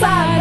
side.